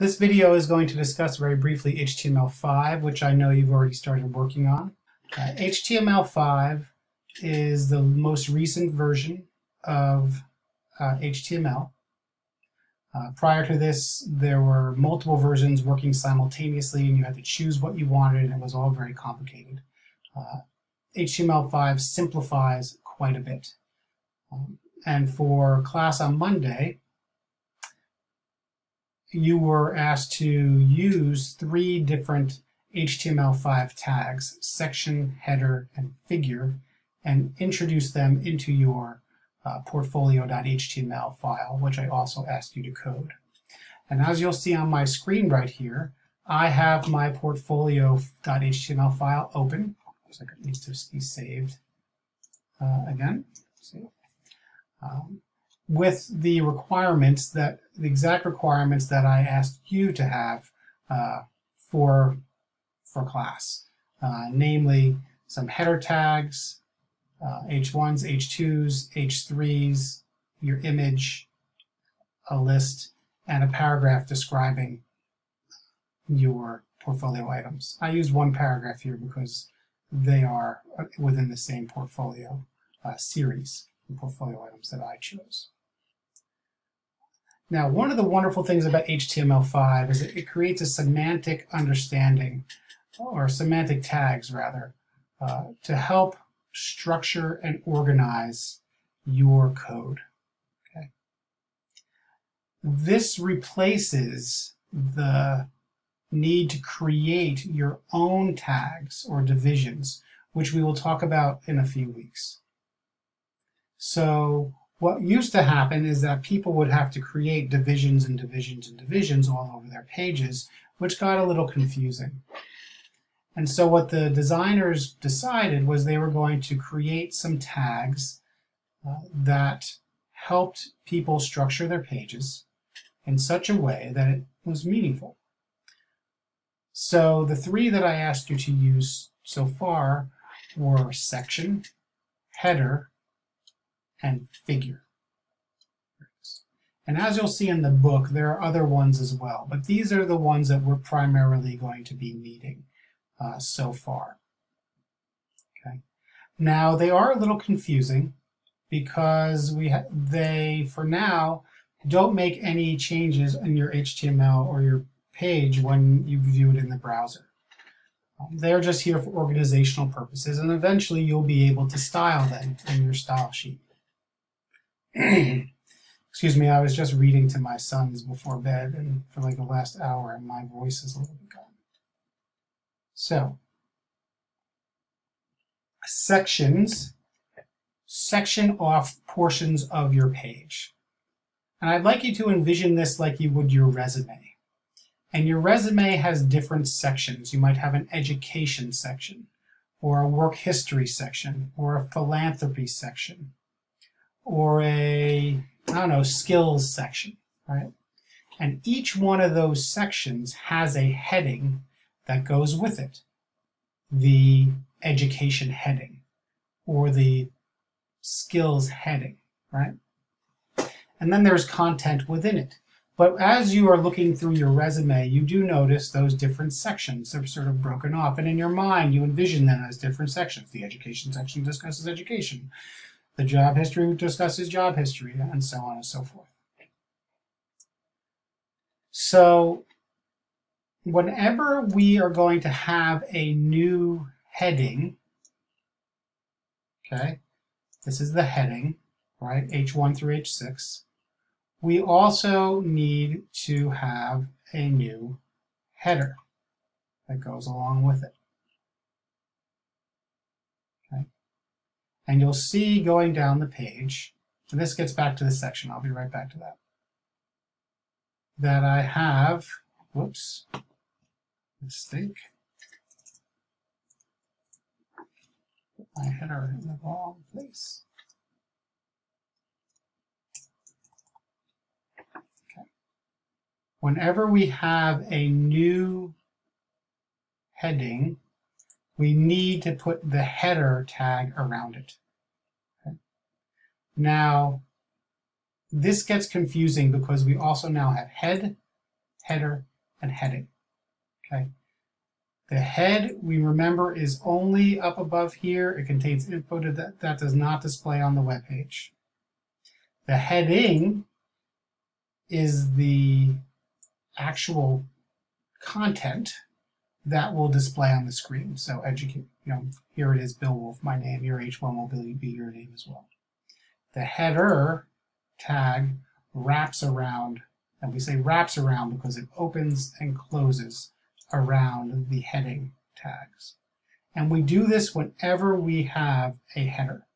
This video is going to discuss very briefly HTML5, which I know you've already started working on. Uh, HTML5 is the most recent version of uh, HTML. Uh, prior to this, there were multiple versions working simultaneously, and you had to choose what you wanted, and it was all very complicated. HTML5 uh, simplifies quite a bit. Um, and for class on Monday, you were asked to use three different HTML5 tags, section, header, and figure, and introduce them into your uh, portfolio.html file, which I also asked you to code. And as you'll see on my screen right here, I have my portfolio.html file open. Looks like it needs to be saved uh, again. Um, with the requirements that the exact requirements that I asked you to have uh, for for class, uh, namely some header tags, uh, H1s, H2s, H3s, your image, a list, and a paragraph describing your portfolio items. I use one paragraph here because they are within the same portfolio uh, series and portfolio items that I chose. Now, one of the wonderful things about HTML5 is it creates a semantic understanding, or semantic tags rather, uh, to help structure and organize your code. Okay. This replaces the need to create your own tags or divisions, which we will talk about in a few weeks. So what used to happen is that people would have to create divisions and divisions and divisions all over their pages, which got a little confusing. And so what the designers decided was they were going to create some tags uh, that helped people structure their pages in such a way that it was meaningful. So the three that I asked you to use so far were section, header, and figure. And as you'll see in the book, there are other ones as well, but these are the ones that we're primarily going to be needing uh, so far. Okay. Now, they are a little confusing because we they, for now, don't make any changes in your HTML or your page when you view it in the browser. Um, they're just here for organizational purposes, and eventually you'll be able to style them in your style sheet. Excuse me, I was just reading to my sons before bed and for like the last hour, and my voice is a little bit gone. So, sections section off portions of your page. And I'd like you to envision this like you would your resume. And your resume has different sections. You might have an education section, or a work history section, or a philanthropy section, or a, I don't know, skills section, right? And each one of those sections has a heading that goes with it. The education heading or the skills heading, right? And then there's content within it. But as you are looking through your resume, you do notice those different sections. They're sort of broken off. And in your mind, you envision them as different sections. The education section discusses education. The job history discusses job history, and so on and so forth. So whenever we are going to have a new heading, okay, this is the heading, right, H1 through H6, we also need to have a new header that goes along with it. Okay. And you'll see going down the page, and this gets back to the section, I'll be right back to that, that I have, whoops, mistake. My header in the wrong place. Okay. Whenever we have a new heading, we need to put the header tag around it. Okay. Now, this gets confusing because we also now have head, header, and heading. Okay. The head, we remember, is only up above here. It contains info that, that does not display on the web page. The heading is the actual content that will display on the screen. So educate, you know, here it is, Bill Wolff, my name, your H1 will be your name as well. The header tag wraps around, and we say wraps around because it opens and closes around the heading tags. And we do this whenever we have a header.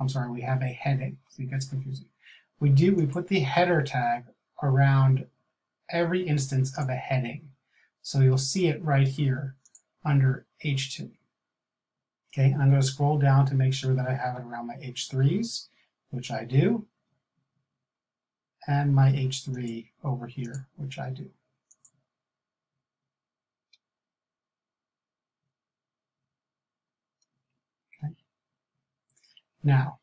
I'm sorry, we have a heading, so it gets confusing. We do, we put the header tag around every instance of a heading. So you'll see it right here under H2. Okay, I'm going to scroll down to make sure that I have it around my H3s, which I do, and my H3 over here, which I do. Okay. Now,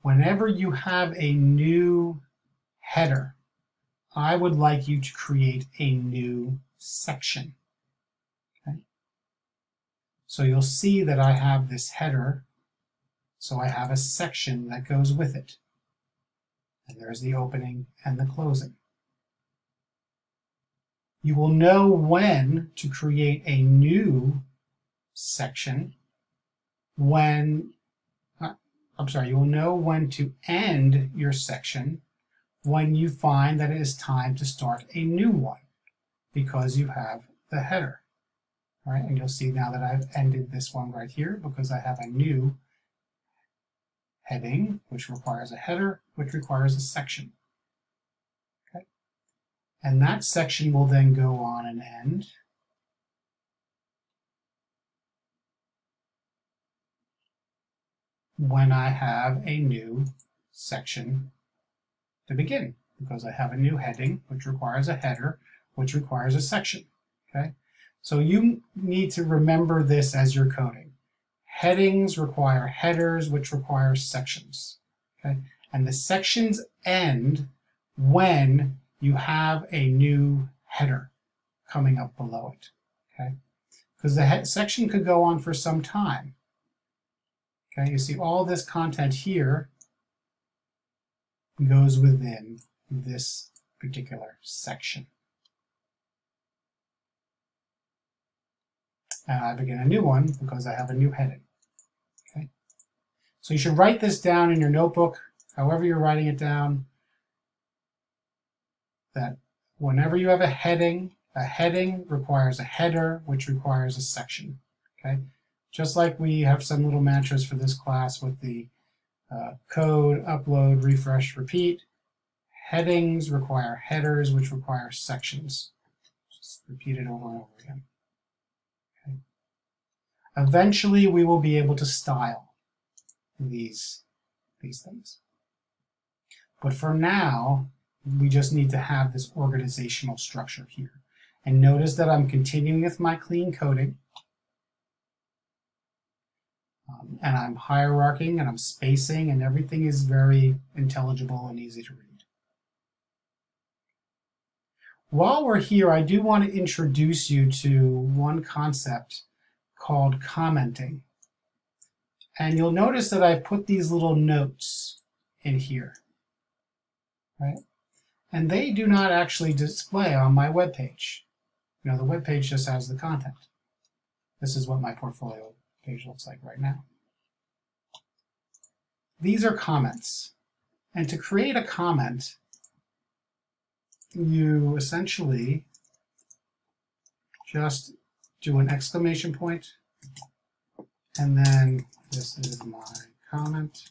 whenever you have a new header, I would like you to create a new section. Okay. So you'll see that I have this header, so I have a section that goes with it. And there's the opening and the closing. You will know when to create a new section when, uh, I'm sorry, you will know when to end your section when you find that it is time to start a new one because you have the header. All right, and you'll see now that I've ended this one right here because I have a new heading, which requires a header, which requires a section. Okay, and that section will then go on and end. when I have a new section to begin because I have a new heading, which requires a header, which requires a section. Okay, so you need to remember this as you're coding. Headings require headers, which require sections. Okay, and the sections end when you have a new header coming up below it. Okay, because the section could go on for some time. Okay, you see all this content here goes within this particular section. And I begin a new one because I have a new heading. Okay. So you should write this down in your notebook, however you're writing it down, that whenever you have a heading, a heading requires a header, which requires a section. Okay. Just like we have some little mantras for this class with the uh, code, upload, refresh, repeat. Headings require headers, which require sections. Just repeat it over and over again. Eventually, we will be able to style these, these things. But for now, we just need to have this organizational structure here. And notice that I'm continuing with my clean coding. Um, and I'm hierarching and I'm spacing and everything is very intelligible and easy to read. While we're here, I do want to introduce you to one concept called commenting. And you'll notice that I've put these little notes in here, right? And they do not actually display on my web page. You know, the web page just has the content. This is what my portfolio page looks like right now. These are comments. And to create a comment, you essentially just do an exclamation point, and then this is my comment.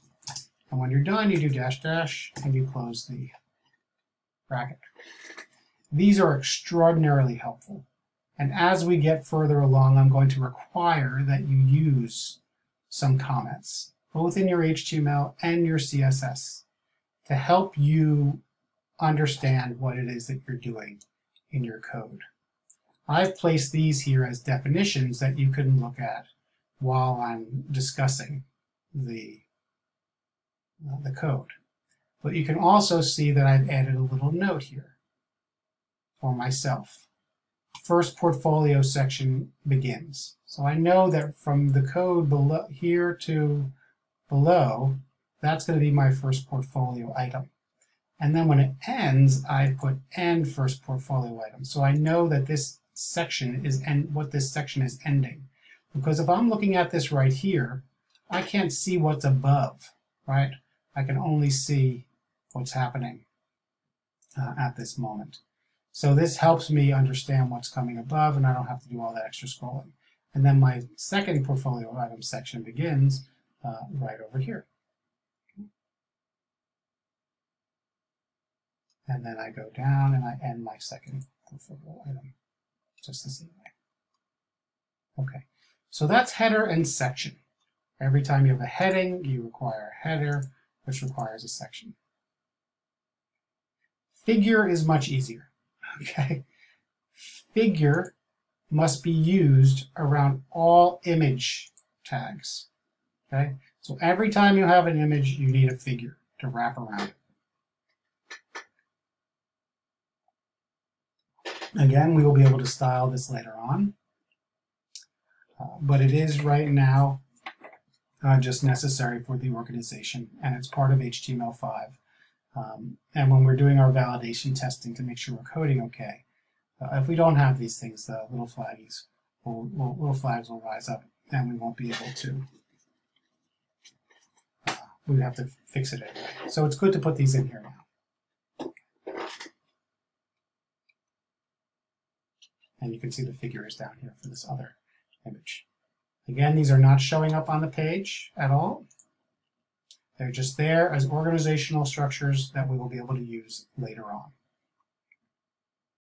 And when you're done, you do dash dash, and you close the bracket. These are extraordinarily helpful. And as we get further along, I'm going to require that you use some comments, both in your HTML and your CSS, to help you understand what it is that you're doing in your code. I've placed these here as definitions that you can look at while I'm discussing the, uh, the code. But you can also see that I've added a little note here for myself first portfolio section begins. So I know that from the code below here to below, that's going to be my first portfolio item. And then when it ends, I put end first portfolio item. So I know that this section is and what this section is ending. Because if I'm looking at this right here, I can't see what's above, right? I can only see what's happening uh, at this moment. So this helps me understand what's coming above and I don't have to do all that extra scrolling. And then my second portfolio item section begins uh, right over here. And then I go down and I end my second portfolio item just the same way. Okay, so that's header and section. Every time you have a heading, you require a header, which requires a section. Figure is much easier, okay? Figure must be used around all image tags, okay? So every time you have an image, you need a figure to wrap around it. Again, we will be able to style this later on, uh, but it is right now uh, just necessary for the organization, and it's part of HTML5. Um, and when we're doing our validation testing to make sure we're coding okay, uh, if we don't have these things, the little flaggies, will, will, little flags will rise up, and we won't be able to. Uh, we have to fix it anyway. So it's good to put these in here now. And you can see the figures down here for this other image. Again, these are not showing up on the page at all. They're just there as organizational structures that we will be able to use later on.